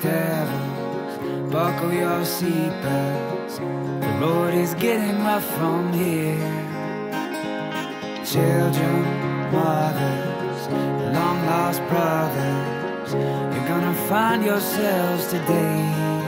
devils, buckle your seatbelts. The road is getting rough from here. Children, mothers, long lost brothers, you're gonna find yourselves today.